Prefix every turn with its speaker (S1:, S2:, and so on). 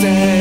S1: stay.